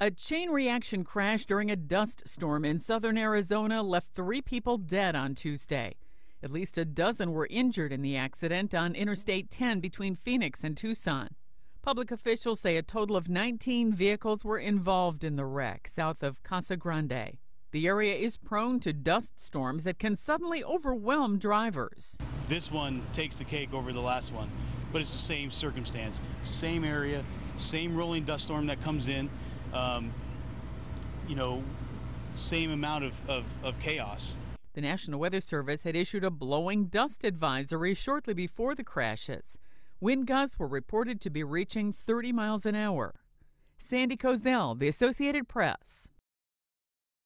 A chain reaction crash during a dust storm in southern Arizona left three people dead on Tuesday. At least a dozen were injured in the accident on Interstate 10 between Phoenix and Tucson. Public officials say a total of 19 vehicles were involved in the wreck south of Casa Grande. The area is prone to dust storms that can suddenly overwhelm drivers. This one takes the cake over the last one, but it's the same circumstance, same area, same rolling dust storm that comes in um, you know, same amount of, of, of chaos. The National Weather Service had issued a blowing dust advisory shortly before the crashes. Wind gusts were reported to be reaching 30 miles an hour. Sandy Kozel, The Associated Press.